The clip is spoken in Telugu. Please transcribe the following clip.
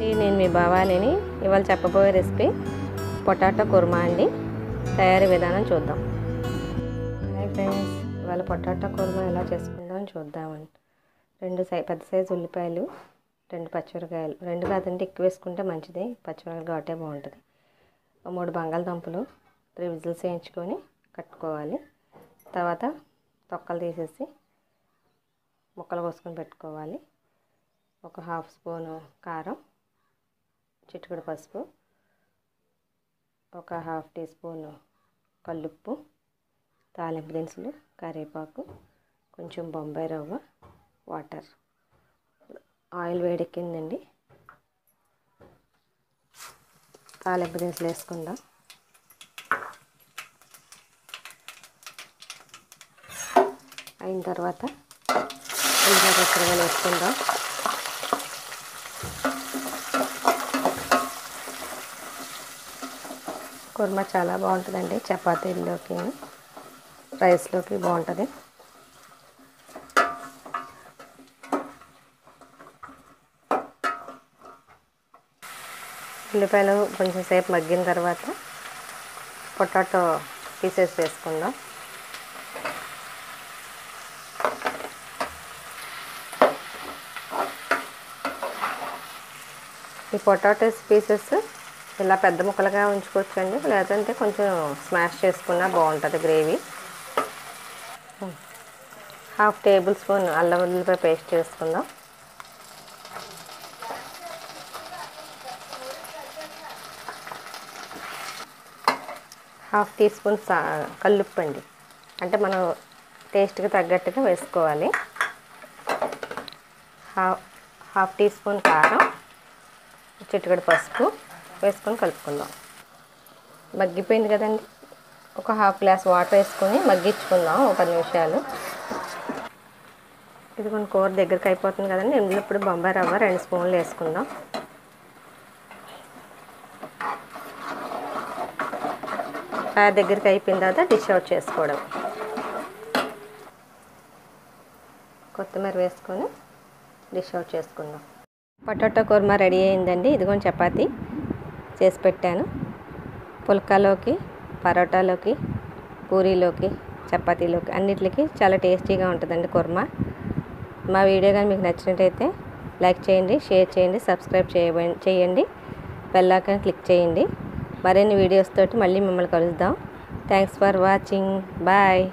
నేను మీ భవానీని ఇవాళ చెప్పబోయే రెసిపీ పొటాటో కుర్మా అండి. తయారీ విధానం చూద్దాం. హాయ్ ఫ్రెండ్స్ ఇవాళ పొటాటో కుర్మా ఎలా చేసుకుందాం చూద్దామండి. రెండు సై పెద్ద సైజు ఉల్లిపాయలు రెండు పచ్చిమిరకాయలు రెండు కాదంటే ఎక్కువ వేసుకుంటే మంచిది. పచ్చిమిరకాయలు ఘాటే బాగుంటుంది. మూడు బంగాళదుంపలు త్రీ విజిల్స్ వేయించుకొని కట్టుకోవాలి. తర్వాత తొక్కలు తీసేసి ముక్కలు కోసుకొని పెట్టుకోవాలి. ఒక హాఫ్ స్పూను కారం చిటికడు పసుపు ఒక హాఫ్ టీ స్పూన్ కల్లుప్పు తాలింపు దినుసులు కరివేపాకు కొంచెం బొంబాయి రవ్వ వాటర్. ఆయిల్ వేడెక్కిందండి. తాలింపు దినుసులు వేసుకుందాం. అయిన తర్వాత ఇంకా పచ్చడిగా వేసుకుందాం. కుర్మా చాలా బాగుంటుందండి. చపాతీల్లోకి రైస్లోకి బాగుంటుంది. ఉల్లిపాయలు కొంచెం సేపు మగ్గిన తర్వాత పొటాటో పీసెస్ వేసుకుందాం. ఈ పొటాటోస్ పీసెస్ ఇలా పెద్ద ముక్కలుగా ఉంచుకోవచ్చండి. లేదంటే కొంచెం స్మాష్ చేసుకున్నా బాగుంటుంది గ్రేవీ. హాఫ్ టేబుల్ స్పూన్ అల్లం ఉల్లిపాయ పేస్ట్ చేసుకుందాం. హాఫ్ టీ స్పూన్ సా కల్లుప్పు అండి. అంటే మనం టేస్ట్కి తగ్గట్టుగా వేసుకోవాలి. హాఫ్ హాఫ్ టీ స్పూన్ కారం చిటికెడు పసుపు. వేసుకొని కలుపుకుందాం. మగ్గిపోయింది కదండి. ఒక హాఫ్ గ్లాస్ వాటర్ వేసుకొని మగ్గించుకుందాం ఒక పది నిమిషాలు. ఇది కొన్ని కూర దగ్గరికి అయిపోతుంది కదండి. ఇందులో ఇప్పుడు బొంబాయి రవ్వ రెండు స్పూన్లు వేసుకుందాం. ఆ దగ్గరికి అయిపోయిన తర్వాత డిష్ అవుట్ చేసుకోవడం. కొత్తిమీర వేసుకొని డిష్ అవుట్ చేసుకుందాం. పొటాటో కుర్మా రెడీ అయిందండి. ఇదిగోండి చపాతీ. చేసి పెట్టాను. పుల్కాలోకి పరోటాలోకి పూరీలోకి చపాతీలోకి అన్నిటికి చాలా టేస్టీగా ఉంటుందండి కుర్మా. మా వీడియో కానీ మీకు నచ్చినట్టయితే లైక్ చేయండి షేర్ చేయండి సబ్స్క్రైబ్ చేయ చేయండి. బెల్లాకన్ క్లిక్ చేయండి. మరిన్ని వీడియోస్ తోటి మళ్ళీ మిమ్మల్ని కలుద్దాం. Thanks for watching. బాయ్.